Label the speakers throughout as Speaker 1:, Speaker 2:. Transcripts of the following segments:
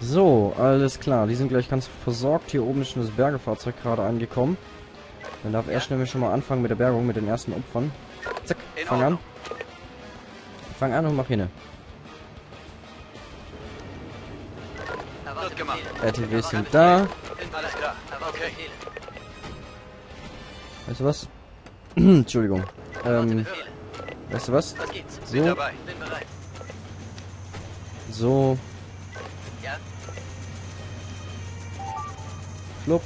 Speaker 1: So, alles klar. Die sind gleich ganz versorgt. Hier oben ist schon das Bergefahrzeug gerade angekommen. Dann darf er nämlich schon mal anfangen mit der Bergung, mit den ersten Opfern. Zack, fang an. Fang an und mach hin. RTWs sind da.
Speaker 2: Okay.
Speaker 1: Weißt du was? Entschuldigung. Ähm, weißt du was? So. So. Flupp.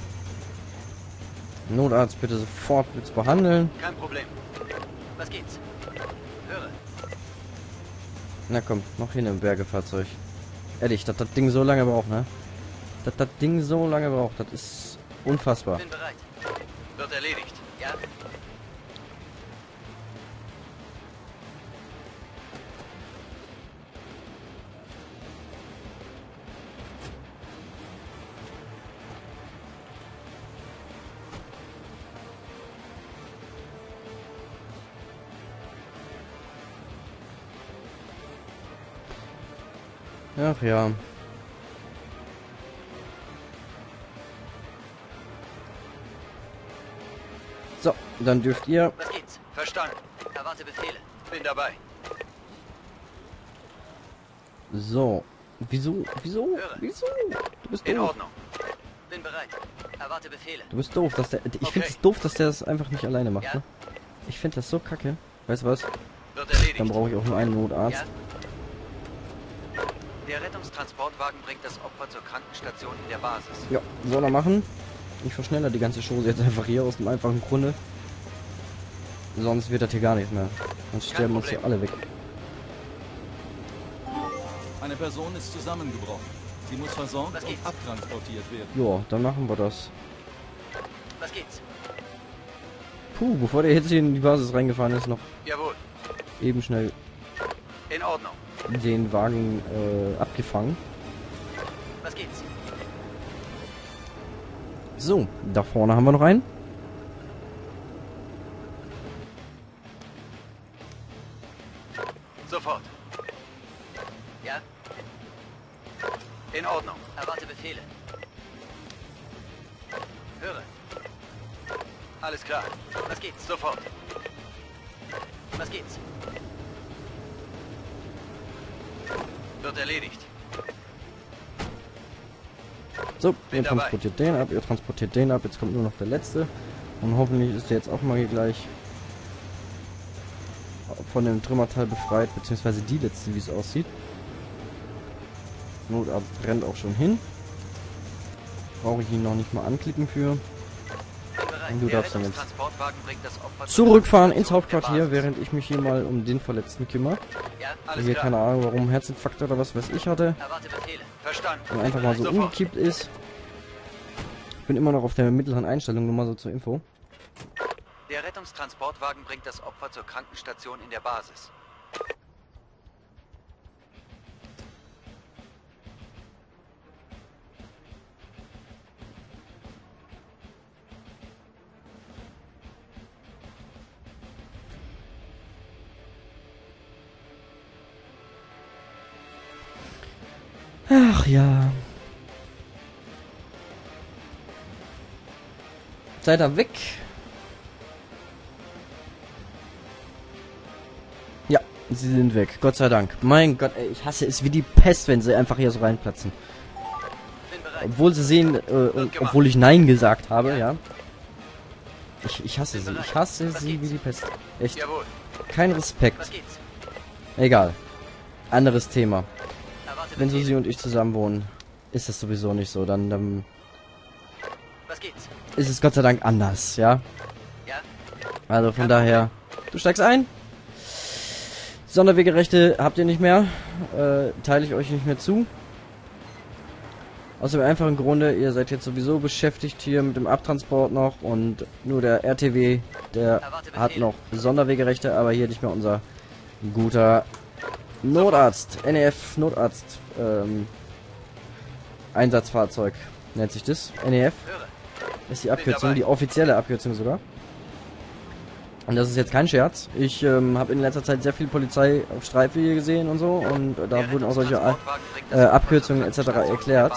Speaker 1: Notarzt bitte sofort jetzt behandeln.
Speaker 2: Kein Problem. Was geht's? Höre.
Speaker 1: Na komm, mach hin im Bergefahrzeug. Ehrlich, dass das Ding so lange braucht, ne? Dass das Ding so lange braucht, das ist unfassbar.
Speaker 2: Bin bereit.
Speaker 1: Ach ja. So, dann dürft ihr.
Speaker 2: Was geht's? Verstanden. Erwarte Befehle. Bin dabei.
Speaker 1: So. Wieso? Wieso? Wieso? Du bist
Speaker 2: In
Speaker 1: doof.
Speaker 2: Ordnung. Bin bereit. Erwarte Befehle.
Speaker 1: Du bist doof, dass der. Ich
Speaker 2: Okay.
Speaker 1: finde es doof, dass der das einfach nicht alleine macht,
Speaker 2: Ja.
Speaker 1: ne? Ich finde das so kacke. Weißt du was? Dann brauche ich auch nur einen Notarzt.
Speaker 2: Ja. Der Rettungstransportwagen bringt das Opfer zur Krankenstation in der Basis.
Speaker 1: Ja, soll er machen. Ich verschnelle die ganze Chose jetzt einfach hier aus dem einfachen Grunde. Sonst wird das hier gar nicht mehr. Sonst sterben uns hier alle weg.
Speaker 3: Eine Person ist zusammengebrochen. Sie muss versorgt und abtransportiert werden.
Speaker 1: Ja, dann machen wir das.
Speaker 2: Was geht's?
Speaker 1: Puh, bevor der jetzt hier in die Basis reingefahren ist, noch
Speaker 2: Jawohl.
Speaker 1: eben schnell
Speaker 2: In Ordnung.
Speaker 1: den Wagen äh, abgefangen. So, da vorne haben wir noch einen.
Speaker 2: Sofort. Ja. In Ordnung. Erwarte Befehle. Höre. Alles klar. Was geht's? Sofort. Was geht's? Wird erledigt.
Speaker 1: So, ihr transportiert den ab, ihr transportiert den ab. Jetzt kommt nur noch der letzte. Und hoffentlich ist der jetzt auch mal hier gleich von dem Trümmerteil befreit, beziehungsweise die letzte, wie es aussieht. Notarzt rennt auch schon hin. Brauche ich ihn noch nicht mal anklicken für. Du darfst dann jetzt Zurückfahren ins Hauptquartier, während ich mich hier mal um den Verletzten kümmere. Der
Speaker 2: alles
Speaker 1: hier keine Ahnung, warum Herzinfarkt oder was weiß ich hatte. Und einfach mal so umgekippt ist. Ich bin immer noch auf der mittleren Einstellung, nur mal so zur Info.
Speaker 2: Der Rettungstransportwagen bringt das Opfer zur Krankenstation in der Basis.
Speaker 1: Ach ja. Seid ihr weg? Ja, sie sind weg. Gott sei Dank. Mein Gott, ey, ich hasse es wie die Pest, wenn sie einfach hier so reinplatzen. Obwohl sie sehen, äh, obwohl ich Nein gesagt habe, ja. Ich, ich hasse sie. Ich hasse sie wie die Pest. Echt. Kein Respekt. Egal. Anderes Thema. Wenn. Susi und ich zusammen wohnen, ist das sowieso nicht so. Dann, dann
Speaker 2: Was geht's?
Speaker 1: ist es Gott sei Dank anders, ja.
Speaker 2: Ja?
Speaker 1: Also von daher, du steigst ein. Sonderwegerechte habt ihr nicht mehr. Äh, teile ich euch nicht mehr zu. Aus dem einfachen Grunde, ihr seid jetzt sowieso beschäftigt hier mit dem Abtransport noch und nur der RTW, der hat noch Sonderwegerechte, aber hier nicht mehr unser guter Notarzt, NEF Notarzt ähm, Einsatzfahrzeug nennt sich das. NEF ist die Abkürzung, die offizielle Abkürzung sogar. Und das ist jetzt kein Scherz. Ich ähm, habe in letzter Zeit sehr viel Polizei auf Streife hier gesehen und so. Und äh, da wurden auch solche äh, Abkürzungen etc. Erklärt.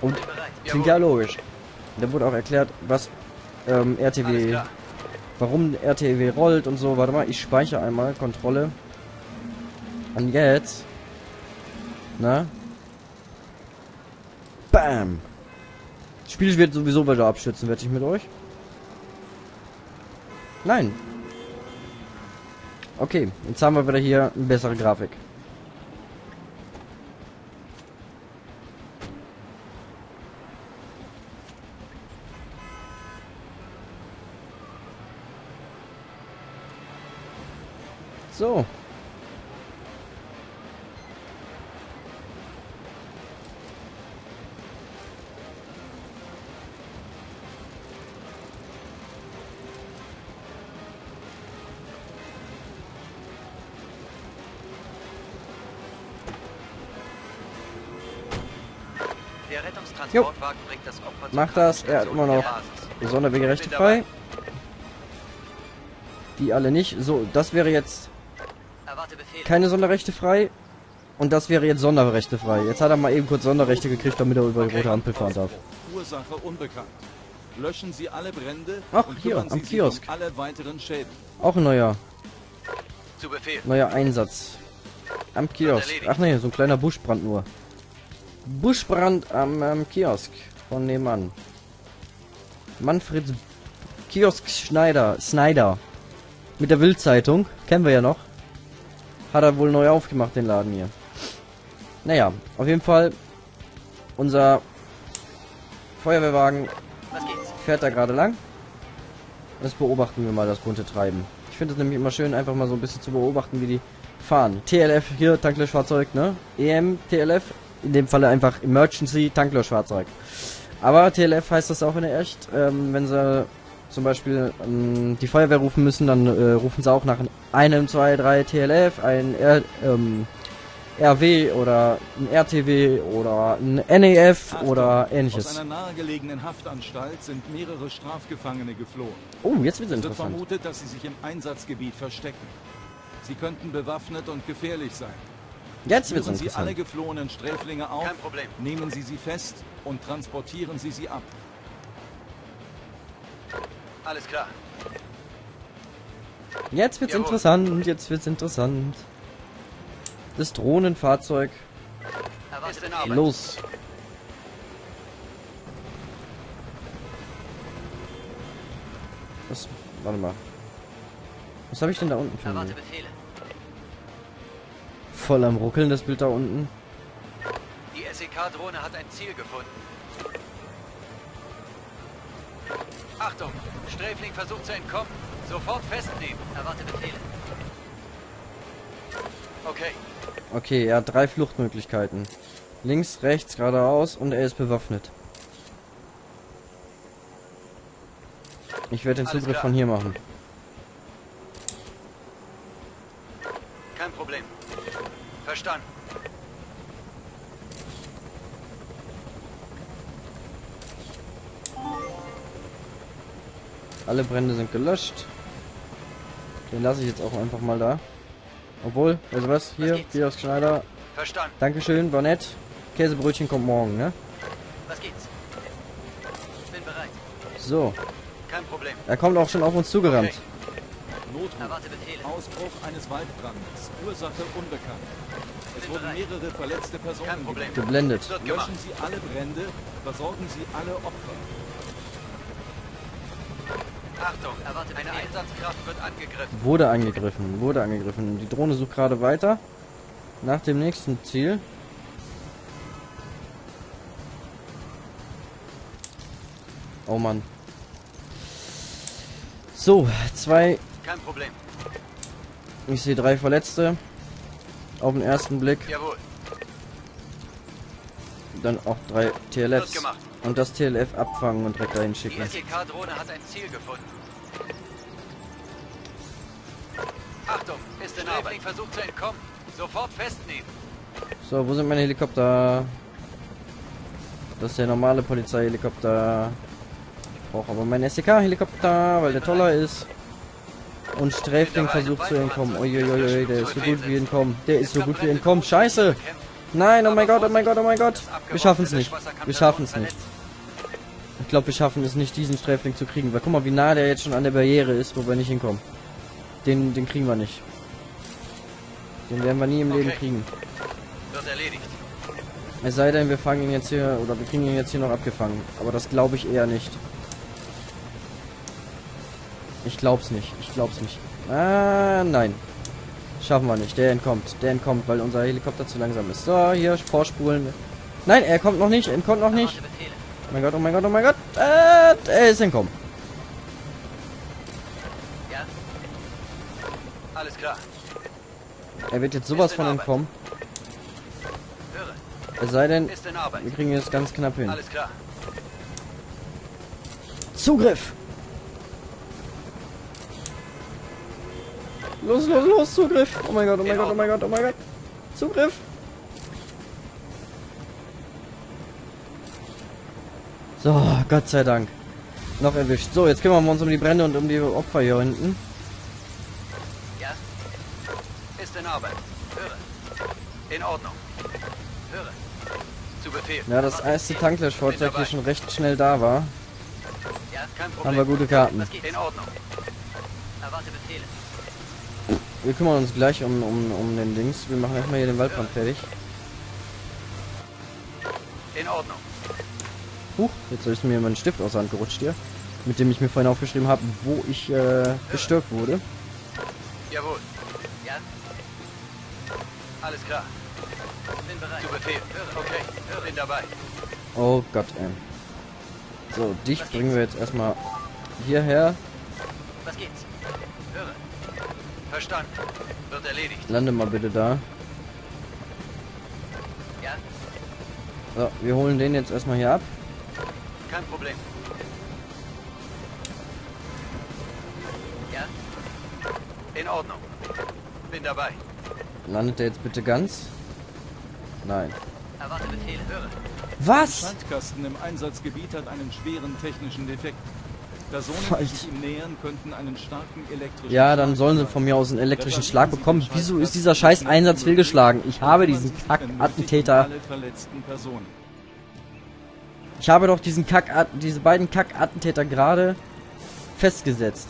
Speaker 1: Und. Klingt ja logisch. Da wurde auch erklärt, was ähm, RTW, warum RTW rollt und so. Warte mal, ich speichere einmal, Kontrolle. Und jetzt. Na? Bam! Das Spiel wird sowieso weiter abstürzen, wette ich mit euch. Nein. Okay, jetzt haben wir wieder hier eine bessere Grafik. So.
Speaker 2: Der Rettungstransportwagen bringt das Opfer zur
Speaker 1: Mach das, er hat immer noch. Sonderwegerechte frei. Die alle nicht. So, das wäre jetzt keine Sonderrechte frei. Und das wäre jetzt Sonderrechte frei. Jetzt hat er mal eben kurz Sonderrechte gekriegt, damit er über die rote Ampel fahren darf.
Speaker 3: Ursache unbekannt. Löschen Sie alle Brände
Speaker 1: Ach,
Speaker 3: und
Speaker 1: hier, am Kiosk.
Speaker 3: um alle weiteren Schäden.
Speaker 1: Auch ein neuer,
Speaker 2: Zu Befehl.
Speaker 1: neuer Einsatz. Am Kiosk. Ach nee, so ein kleiner Buschbrand nur. Buschbrand am, am Kiosk von nebenan. Manfred Kiosk Schneider, Snyder. Mit der Wildzeitung. Kennen wir ja noch. Hat er wohl neu aufgemacht, den Laden hier. Naja, auf jeden Fall. Unser Feuerwehrwagen fährt da gerade lang. Das beobachten wir mal, das bunte Treiben. Ich finde es nämlich immer schön, einfach mal so ein bisschen zu beobachten, wie die fahren. TLF hier, Tanklöschfahrzeug, ne? EM, TLF, in dem Falle einfach Emergency Tanklöschfahrzeug. Aber TLF heißt das auch in der echt, ähm, wenn sie zum Beispiel ähm, die Feuerwehr rufen müssen, dann äh, rufen sie auch nach einem, zwei, drei TLF, ein R, ähm, RW oder ein RTW oder ein NEF
Speaker 3: Achtung,
Speaker 1: oder
Speaker 3: Aus
Speaker 1: ähnliches.
Speaker 3: einer nahegelegenen Haftanstalt sind mehrere Strafgefangene geflohen.
Speaker 1: Oh, jetzt wird's
Speaker 3: Es wird
Speaker 1: interessant.
Speaker 3: vermutet, dass sie sich im Einsatzgebiet verstecken. Sie könnten bewaffnet und gefährlich sein.
Speaker 1: Jetzt wird's
Speaker 3: Führen Sie alle
Speaker 1: interessant.
Speaker 3: geflohenen Sträflinge auf,
Speaker 2: Kein Problem.
Speaker 3: nehmen Sie sie fest und transportieren Sie sie ab.
Speaker 2: Alles klar.
Speaker 1: Jetzt wird's
Speaker 2: Jawohl.
Speaker 1: interessant, jetzt wird's interessant. Das Drohnenfahrzeug. Los. Was? Warte mal. Was habe ich denn da unten für
Speaker 2: Erwarte
Speaker 1: ein-
Speaker 2: Befehle.
Speaker 1: Voll am Ruckeln, das Bild da unten.
Speaker 2: Die SEK-Drohne hat ein Ziel gefunden. Achtung! Sträfling versucht zu entkommen. Sofort festnehmen. Erwarte Befehle. Okay.
Speaker 1: Okay, er hat drei Fluchtmöglichkeiten. Links, rechts, geradeaus und er ist bewaffnet. Ich werde den Zugriff von hier machen.
Speaker 2: Kein Problem. Verstanden.
Speaker 1: Alle Brände sind gelöscht. Den lasse ich jetzt auch einfach mal da. Obwohl, also was? Hier,
Speaker 2: geht's?
Speaker 1: Kiosk Schneider.
Speaker 2: Verstanden.
Speaker 1: Dankeschön, war nett. Käsebrötchen kommt morgen, ne?
Speaker 2: Was geht's? Bin bereit.
Speaker 1: So,
Speaker 2: Kein Problem.
Speaker 1: er kommt auch schon auf uns zugerannt.
Speaker 2: Okay.
Speaker 3: Notruf. Ausbruch eines Waldbrandes. Ursache unbekannt. Es wurden mehrere verletzte Personen
Speaker 2: Kein Problem.
Speaker 3: gemeldet.
Speaker 1: Geblendet.
Speaker 3: Löschen Sie alle Brände, versorgen Sie alle Opfer.
Speaker 2: Achtung. Erwarte Eine Einsatzkraft wird angegriffen.
Speaker 1: Wurde angegriffen, wurde angegriffen. Die Drohne sucht gerade weiter. Nach dem nächsten Ziel. Oh Mann. So, zwei,
Speaker 2: Kein Problem.
Speaker 1: ich sehe drei Verletzte. Auf den ersten Blick.
Speaker 2: Jawohl.
Speaker 1: Dann auch drei TLFs. Und das TLF abfangen und direkt dahin
Speaker 2: Die
Speaker 1: schicken.
Speaker 2: SEK-Drohne hat ein Ziel gefunden. Achtung. Ist in Sträfling versucht zu entkommen. Sofort festnehmen.
Speaker 1: So, wo sind meine Helikopter? Das ist der normale Polizeihelikopter. brauche aber meinen SEK-Helikopter, weil der toller ist. Und Sträfling versucht zu entkommen. Uiuiui, der ist so gut wie entkommen. Der ist so gut wie entkommen. Scheiße! Nein, oh mein Gott, oh mein Gott, oh mein Gott. Wir schaffen es nicht. Wir schaffen es nicht. Ich glaube, wir schaffen es nicht, diesen Sträfling zu kriegen. Weil guck mal, wie nah der jetzt schon an der Barriere ist, wo wir nicht hinkommen. Den, den kriegen wir nicht. Den werden wir nie im Leben kriegen. Es sei denn, wir fangen ihn jetzt hier, oder wir kriegen ihn jetzt hier noch abgefangen. Aber das glaube ich eher nicht. Ich glaub's nicht. Ich glaub's nicht. Ah, nein. Schaffen wir nicht. Der entkommt. Der entkommt, weil unser Helikopter zu langsam ist. So, hier, vorspulen. Nein, er kommt noch nicht. Er kommt noch nicht. Oh mein Gott, oh mein Gott, oh mein Gott. Äh, er ist entkommen.
Speaker 2: Ja? Alles klar.
Speaker 1: Er wird jetzt sowas von entkommen.
Speaker 2: Höre.
Speaker 1: Es sei denn, wir kriegen es ganz knapp hin.
Speaker 2: Alles klar.
Speaker 1: Zugriff! Los, los, los, Zugriff! Oh mein Gott, oh mein Gott, oh mein Gott, oh mein Gott! Zugriff! So, Gott sei Dank. Noch erwischt. So, jetzt kümmern wir uns um die Brände und um die Opfer hier hinten.
Speaker 2: Ja? Ist in Arbeit. Höre. In Ordnung. Höre. Zu Befehl.
Speaker 1: Ja, das erste Tanklöschfahrzeug hier schon recht schnell da war.
Speaker 2: Ja, kein Problem.
Speaker 1: Haben wir gute Karten.
Speaker 2: In Ordnung. Erwarte Befehle.
Speaker 1: Wir kümmern uns gleich um, um, um den Dings. Wir machen erstmal hier den Waldbrand fertig.
Speaker 2: In Ordnung.
Speaker 1: Huch, jetzt ist mir mein Stift aus der Hand gerutscht hier. Mit dem ich mir vorhin aufgeschrieben habe, wo ich äh, gestört wurde.
Speaker 2: Jawohl. Ja? Alles klar. Bin bereit. Zu Befehl. Okay. Bin dabei.
Speaker 1: Oh Gott, ey. So, dich bringen wir jetzt erstmal hierher.
Speaker 2: Was geht's? Verstanden. Wird erledigt.
Speaker 1: Lande mal bitte da.
Speaker 2: Ja?
Speaker 1: So, wir holen den jetzt erstmal hier ab.
Speaker 2: Kein Problem. Ja? In Ordnung. Bin dabei.
Speaker 1: Landet der jetzt bitte ganz? Nein.
Speaker 2: Erwarte Befehle. Höre.
Speaker 3: Der
Speaker 1: Was?
Speaker 3: Schaltkasten im Einsatzgebiet hat einen schweren technischen Defekt. Personen, die
Speaker 1: Falsch.
Speaker 3: sich ihm nähern, könnten einen starken elektrischen
Speaker 1: Ja, dann sollen sie von mir aus einen elektrischen Schlag bekommen. Wieso ist dieser scheiß Einsatz fehlgeschlagen? Ich habe diesen Kack-Attentäter...
Speaker 3: alle verletzten Personen.
Speaker 1: Ich habe doch diesen Kack diese beiden Kack-Attentäter gerade festgesetzt.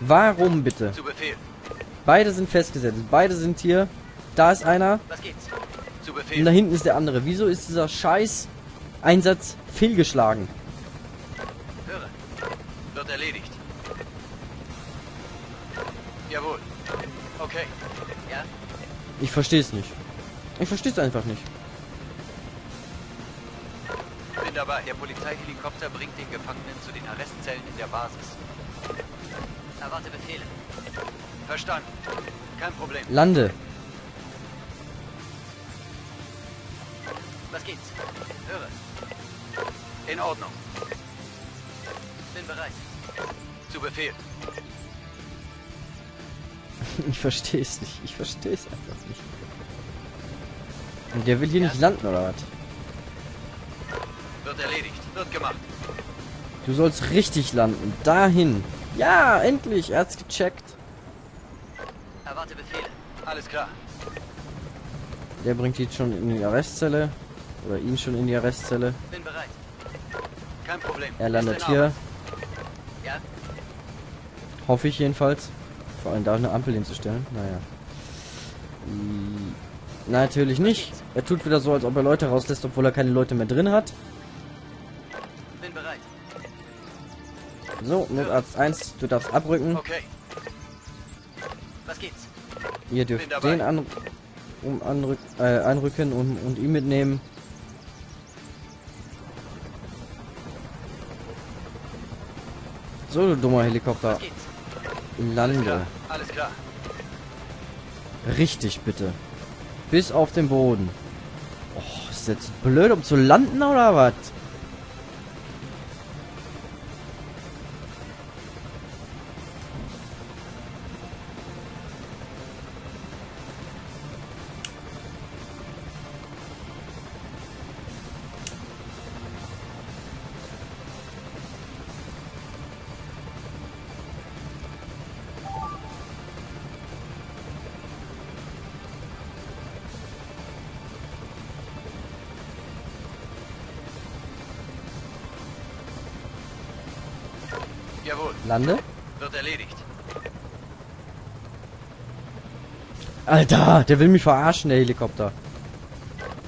Speaker 1: Warum bitte?
Speaker 2: Zu Befehl.
Speaker 1: Beide sind festgesetzt. Beide sind hier. Da ist einer
Speaker 2: Was geht's? Zu
Speaker 1: und da hinten ist der andere. Wieso ist dieser scheiß Einsatz fehlgeschlagen?
Speaker 2: Wird erledigt. Jawohl. Okay. Ja?
Speaker 1: Ich verstehe es nicht. Ich verstehe es einfach nicht.
Speaker 2: Bin dabei. Der Polizeihelikopter bringt den Gefangenen zu den Arrestzellen in der Basis. Erwarte Befehle. Verstanden. Kein Problem.
Speaker 1: Lande.
Speaker 2: Was geht's? Höre. In Ordnung. Bin bereit. Zu Befehl.
Speaker 1: Ich verstehe es nicht. Ich verstehe es einfach nicht. Und der will hier nicht landen, oder was?
Speaker 2: Wird erledigt. Wird gemacht.
Speaker 1: Du sollst richtig landen. Dahin. Ja, endlich. Er hat's gecheckt.
Speaker 2: Erwarte Befehle. Alles klar.
Speaker 1: Der bringt ihn schon in die Arrestzelle. Oder ihn schon in die Arrestzelle.
Speaker 2: Bin bereit. Kein Problem.
Speaker 1: Er landet hier.
Speaker 2: Arbeit.
Speaker 1: Hoffe ich jedenfalls. Vor allem da eine Ampel hinzustellen. Naja. I- Natürlich nicht. Er tut wieder so, als ob er Leute rauslässt, obwohl er keine Leute mehr drin hat.
Speaker 2: Bin bereit.
Speaker 1: So, Notarzt 1, du darfst abrücken.
Speaker 2: Okay. Was geht's?
Speaker 1: Ihr dürft den an, um anrück, äh, anrücken und, und ihn mitnehmen. So, du dummer Helikopter.
Speaker 2: Was geht's?
Speaker 1: Lande.
Speaker 2: Alles klar.
Speaker 1: Richtig, bitte. Bis auf den Boden. Oh, ist jetzt blöd, um zu landen oder was?
Speaker 2: Jawohl.
Speaker 1: Lande.
Speaker 2: Wird erledigt.
Speaker 1: Alter, der will mich verarschen, der Helikopter.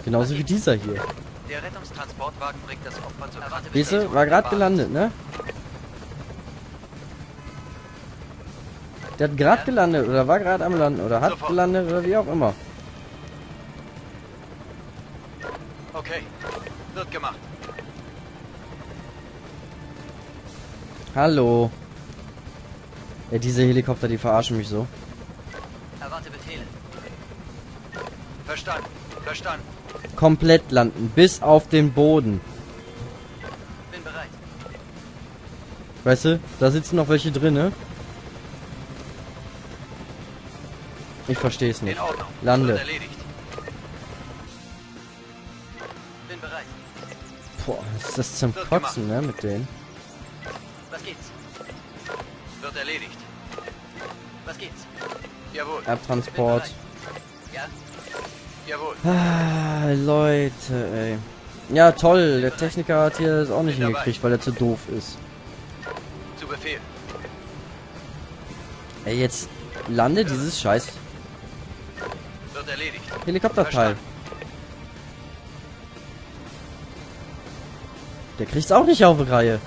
Speaker 1: Genauso wie dieser hier.
Speaker 2: Der Rettungstransportwagen bringt das Opfer zur
Speaker 1: du, war gerade gelandet, ne? Der hat gerade gelandet oder war gerade am Landen oder hat
Speaker 2: Sofort.
Speaker 1: gelandet oder wie auch immer.
Speaker 2: Okay. Wird gemacht.
Speaker 1: Hallo. Ja, diese Helikopter, die verarschen mich so.
Speaker 2: Erwarte Befehle. Verstanden. Verstanden.
Speaker 1: Komplett landen, bis auf den Boden.
Speaker 2: Bin bereit.
Speaker 1: Weißt du, da sitzen noch welche drin, ne? Ich verstehe es nicht. Lande. Boah, ist das zum Kotzen, ne, mit denen.
Speaker 2: Was geht's? Wird erledigt. Was geht's? Jawohl.
Speaker 1: Abtransport.
Speaker 2: Ja? Jawohl.
Speaker 1: Ah, Leute, ey. Ja, toll, der Techniker hat hier das auch nicht hingekriegt, weil er zu doof ist.
Speaker 2: Zu Befehl.
Speaker 1: Ey, jetzt lande dieses scheiß
Speaker 2: Wird erledigt.
Speaker 1: Helikopterteil. Der kriegt's auch nicht auf die Reihe.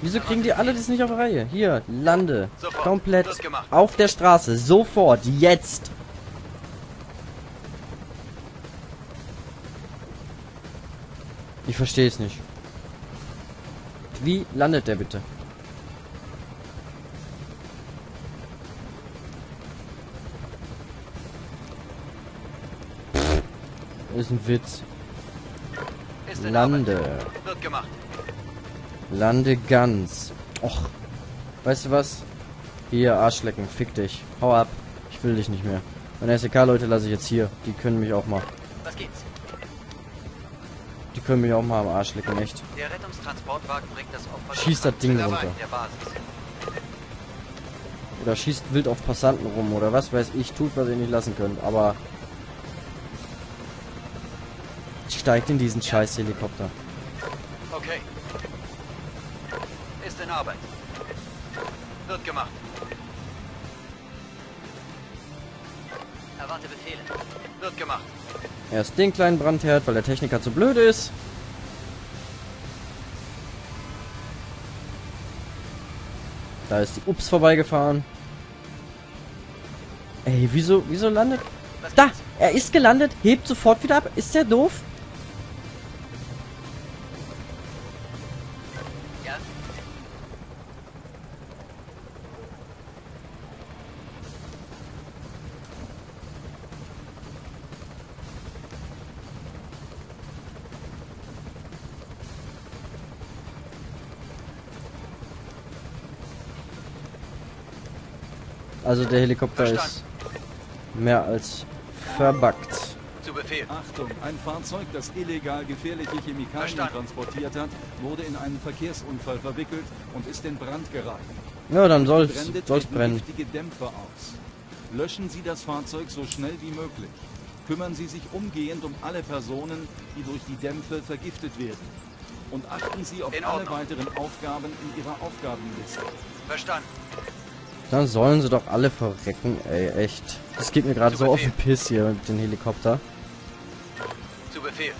Speaker 1: Wieso kriegen die alle das nicht auf Reihe? Hier, lande.
Speaker 2: Sofort.
Speaker 1: Komplett auf der Straße. Sofort. Jetzt. Ich verstehe es nicht. Wie landet der bitte? Pff, Ist ein Witz.
Speaker 2: Ist.
Speaker 1: Lande.
Speaker 2: Wird gemacht.
Speaker 1: Lande ganz. Och. Weißt du was? Hier, Arschlecken, fick dich. Hau ab. Ich will dich nicht mehr. Meine SEK-Leute lasse ich jetzt hier. Die können mich auch mal.
Speaker 2: Was geht's?
Speaker 1: Die können mich auch mal am Arsch lecken, echt.
Speaker 2: Der Rettungstransportwagen bringt das Opfer
Speaker 1: Schießt das Ding runter. Oder schießt wild auf Passanten rum oder was weiß ich. Tut, was ihr nicht lassen könnt. Aber... Steigt in diesen scheiß Helikopter.
Speaker 2: Okay. Ist in Arbeit. Wird gemacht. Erwarte Befehle. Wird gemacht.
Speaker 1: Erst den kleinen Brandherd, weil der Techniker zu blöd ist. Da ist die Ups vorbeigefahren. Ey, wieso, wieso landet... Da! Er ist gelandet, hebt sofort wieder ab. Ist der doof? Also der Helikopter ist
Speaker 2: Verstanden.
Speaker 1: mehr als verbuggt.
Speaker 2: Zu Befehl.
Speaker 3: Achtung, ein Fahrzeug, das illegal gefährliche Chemikalien
Speaker 2: Verstanden.
Speaker 3: transportiert hat, wurde in einen Verkehrsunfall verwickelt und ist in Brand geraten.
Speaker 1: Ja, dann soll's
Speaker 3: treten
Speaker 1: brennen.
Speaker 3: giftige Dämpfe aus. Löschen Sie das Fahrzeug so schnell wie möglich. Kümmern Sie sich umgehend um alle Personen, die durch die Dämpfe vergiftet werden. Und achten Sie auf alle weiteren Aufgaben in Ihrer Aufgabenliste.
Speaker 2: Verstanden.
Speaker 1: Dann sollen sie doch alle verrecken, ey, echt. Das geht mir gerade so auf den. Piss hier mit dem Helikopter.
Speaker 2: Zu Befehl.